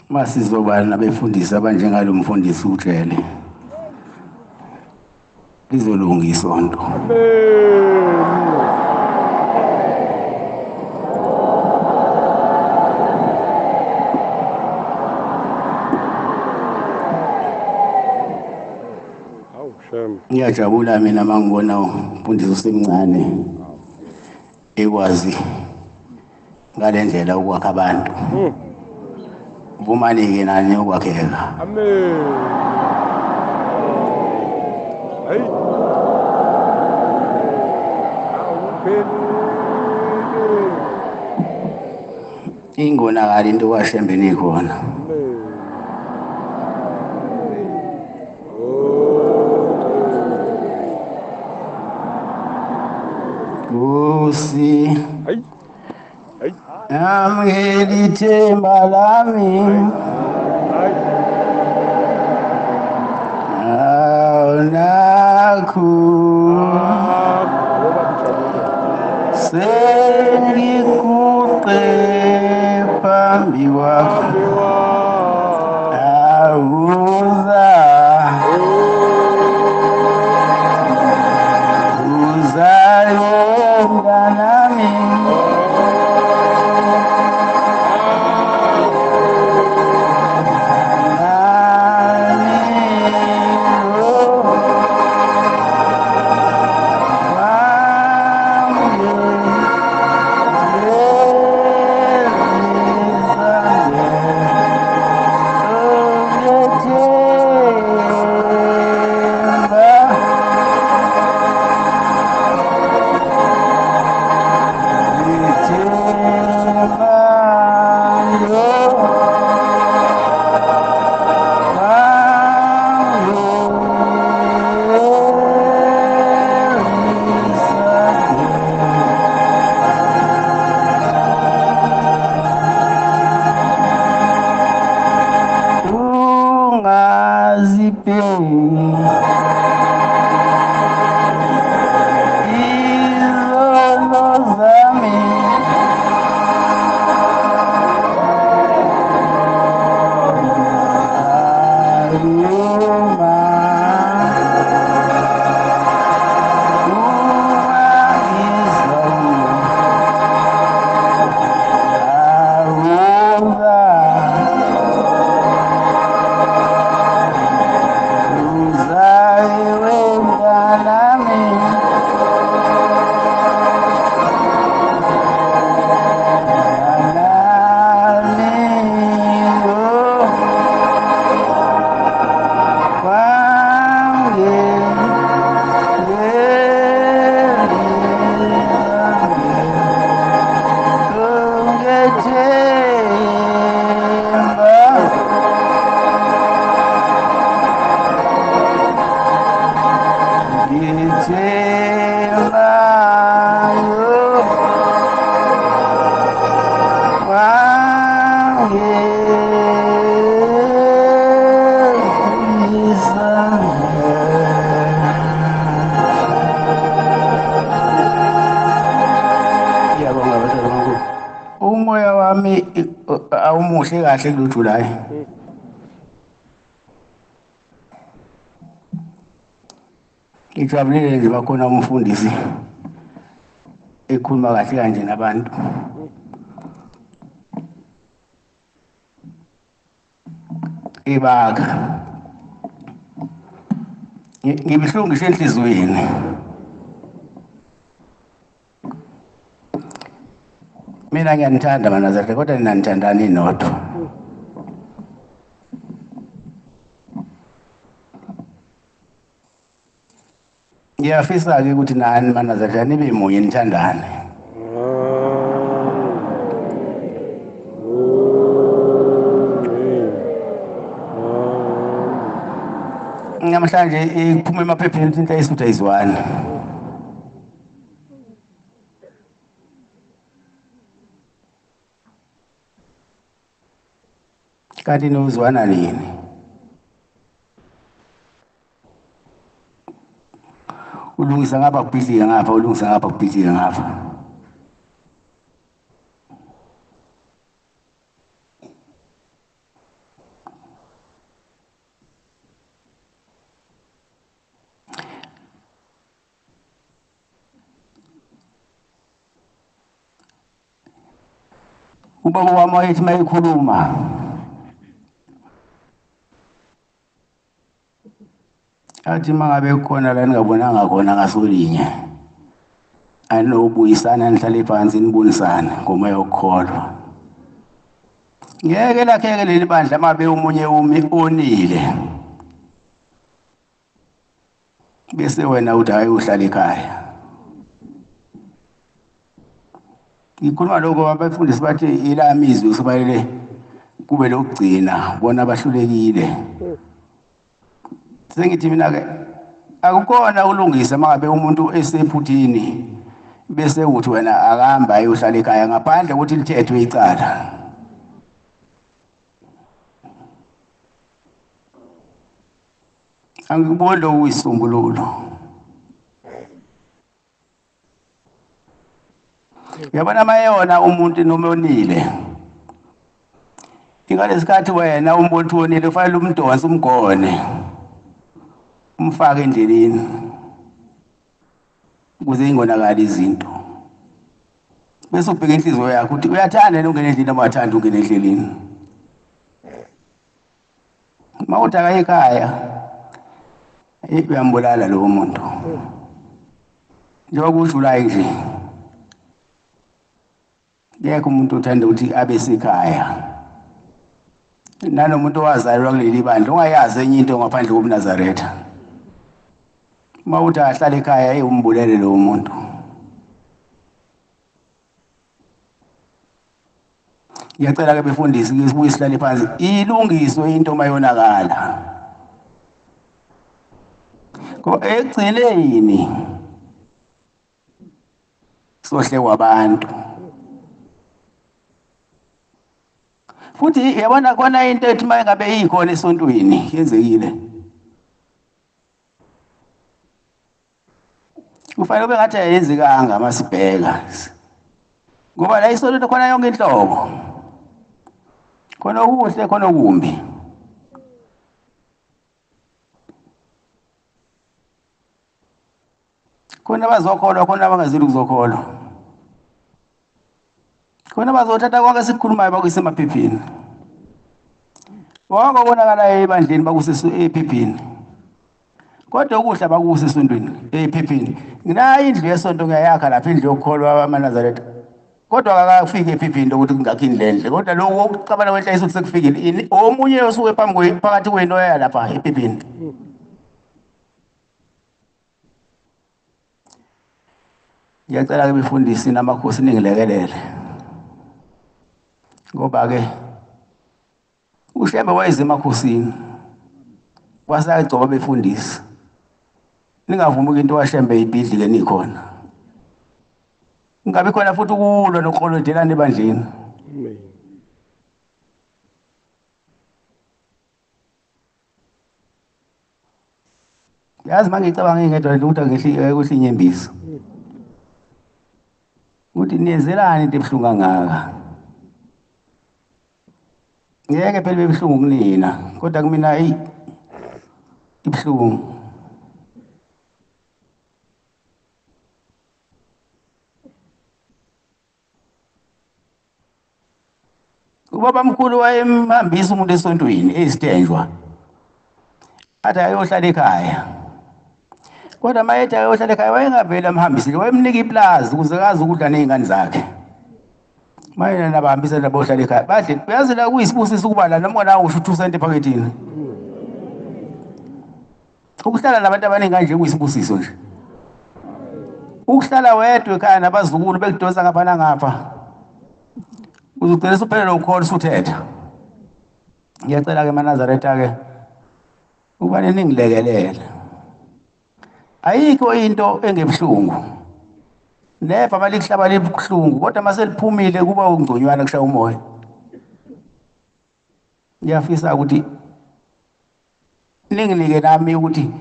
masizoba nabefundisi abanjengalo mfundisi utshele lizolunga isonto Hawu shem. ngiyajabula mina mangibona umfundisi usemncane ekwazi ngale ndlela ukwakha abantu vumani-ke nani ukwakheka Amen. Hayi. Awuphelile. Ingonakali into kwashembeni ikhona. Nkosi Hayi. Hayi. amukela ithemba lami awunakho Ngoba ngijabule. Sengikuqe phambi kwakho awumuhle kahle kulo July. Ngijabulile nje bakhona umfundisi ekhuluma kahle kanje nabantu. Ibaka. Ngi- Ngibihlungu enhlizweni. Mina ngiyanithanda manazarete kodwa nina nithandani nodwa. Ngiyafisa-ke ukuthi nani manazarete nibe munye nithandane. Namhlanje iphuma emaphepheni ukuthi into ayisutha izwane. Kanti nozwana nini? Ulungisa ngapha kubhidlika ngapha ulungisa ngapha kubhidlika ngapha. Ubaba wami wayethi uma ekhuluma athi uma ngabe khona la ningabonanga khona ngasolinye anobuyisana nihlale phansi nibonisana ngomoya wokukholwa ngeke lakheke leli bandla mabe omunye umi onile. Bese wena uthi hayi uhlala ekhaya. Ngikhuluma lokho abafundisi bathi ila mizwi kufanele kube lokugcina bona bahlulekile. Sengithi mina-ke akukona ulungisa uma ngabe umuntu esephuthini bese uthi wena akahamba ayohlala ekhaya ngaphandle kokuthi lithethwe icala. Angikuboni lokhu kuyisisombululo uyabona mayona umuntu nomonile ingalesikhathi wena umuntu wonile kufanele umdonse umgone. Umfake endleleni ukuze ingonakali izinto. Bese ubheka inhliziyo yakho ukuthi uyathanda yini ungena endlini noma uyathanda ungena endleleni. Uma uthi akaye ekhaya eh, uyambulala lowo muntu. Njengoba kujulayi nje ngekho umuntu uthanda ukuthi abe sekhaya. Nanomuntu owazalelwa kuleli bandla ungayazi enye into ngaphandle kobunazaretha. Uma uthi ahlala ekhaya eh, umbulele lowo muntu. Ngiyacela ke befundisi sibuye sihlale phansi. Ilungiswe into mayonakala. Ngoba ekugcineni sohle kwabantu. Futhi yabona khona into ethi uma ngabe ikhona esontweni yenzekile. Kufanele kube ngathi ayenzekanga masibheka ngoba la isonto khona yonke inhlobo khona okuhle khona okumbi. Khona abazokholwa khona abangazili ukuzokholwa. Khona bazothatha konke sikukhulumayo bakuyise emaphepheni wonke obonakalayo ebandleni bakuse ephepheni. Kodwa okuhle bakuse esontweni ephepheni. Nginayo indlu yesonto ngiyayakha lapha indlu yokukholwa amanazaretha kodwa kakafiki ephepheni lokuthi kungakho indlu enhle kodwa lokhu okucabana kwenhla ukuthi sekufikile. Ini- omunye osuke phambi phakathi kwenu oya lapha ephepheni. Ngiyacela-ke befundisi namakhosi ningilekelele. Ngoba-ke ushembe wayeze emakhosini wasayagcoba befundisi. Ningavumi ukuthi washembe ibhidlike nikhona. Kungabi khona futhi ukulwa nokuqolodelana ebandleni? Yazi uma ngicabanga ngedwa ukuthi angehli- kuhle inyembezi ukuthi niyenzelani into ebuhlungu kangaka? Ngeke phela bebuhlungu kunina kodwa kumina eyi ibuhlungu. Ubaba mkhulu wayemhambisa umuntu esontweni ezitenjwa athi ayohlala ekhaya. Kodwa uma ethi ayohlala ekhaya wayengavele amhambisile wayemnika iplazi ukuze kazi ukudla ney'ngane zakhe. Mayena nabahambisa nabohlala ekhaya badle uyazi la kuyisibusiso ukuba la noma nawe usho two cent ephakethini? Ukuhlala nabantu abaningi kanje kuyisibusiso nje. Ukuhlala wedwa ekhaya nabazukulu bekudonsa ngapha nangapha. Uzugcina usuphelelwe ukhona usuthetha. Ngiyacela-ke manazaretha-ke ukuba ningilekelele ayikho into engebuhlungu. Neva uma likuhlaba libuhlungu kodwa uma seliphumile kuba ungconywana kushaya umoya. Ngiyafisa ukuthi ninginike nami ukuthi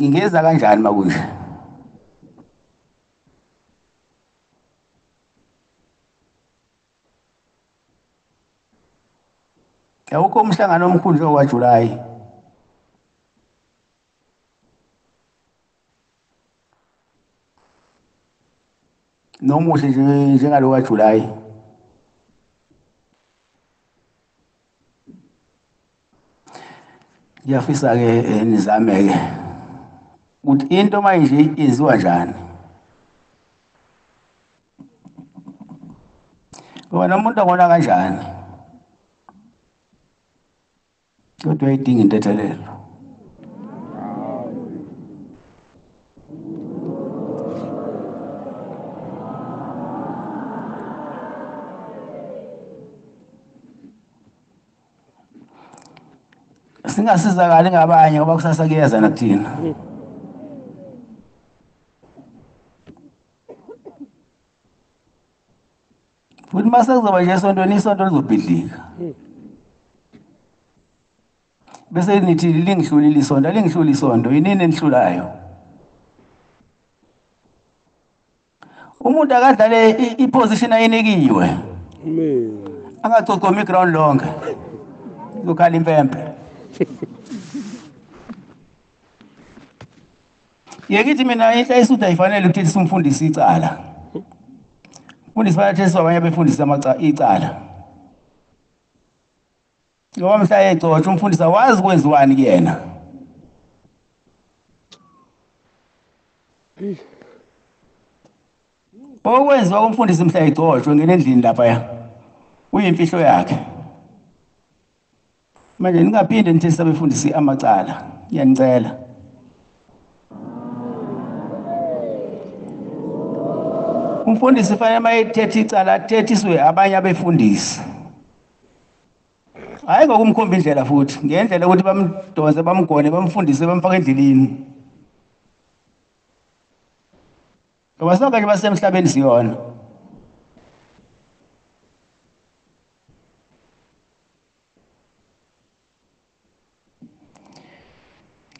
ngingeza kanjani makunje awukho umhlangano omkhulu njengowajulayi nomuhle nje njengalo kajulayi ngiyafisa-ke eh, nizame-ke ukuthi into manje yenziwa njani. Ngoba nomuntu angona kanjani? Kodwa uyayidinga intethelelo singasizakali ngabanye ngoba kusasa kuyeza nakuthina. Futhi uma sekuzoba nje esontweni isonto lizobhidlika. Bese nithi lingihlulile isonto lingihluli isonto yinini enihlulayo umuntu akadlale iposition ayinikiwe? Amen. angacocoma iground lonke. Lokhala impempe. Yekithi mina inhla isuthi ayifanele ukuthi simfundise icala. Umfundisi bayathethiswa abanye befundisa amaca- icala. Ngoba mhla egcotshwa umfundisi awazi kwenziwani kuyena okwenziwa kumfundisi mhla egcotshwe ngene endlini laphaya uyimfihlo yakhe. Manje ningaphinde nithethisa abefundisi amacala ngiyanicela. Umfundisi fanele uma ethetha icala athethiswe abanye abefundisi. Hhayi ngokumkhomba indlela futhi. Ngendlela yokuthi bamdonse bamgone bamfundise bamfake endleleni. Ngoba sonke nje basemhlabeni siyona.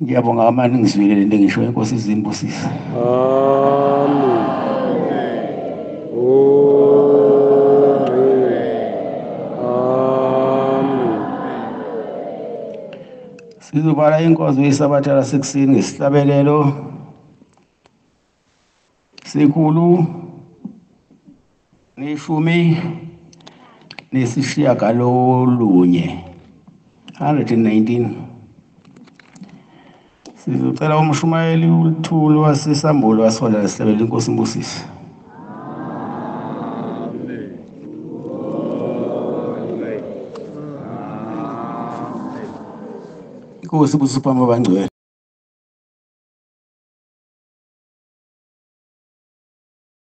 Ngiyabonga amani ngizwile le nto ngisho inkosi izimbusise Amen. Sizobala inkonzo yesabatha lasekuseni ngesihlabelelo sikhulu neshumi nesishiyagalolunye 119 sizocela umshumayeli uLthuli wasesambulo wasola lesihlabelelo inkosi imbusise inkosi busiphambe abangcwele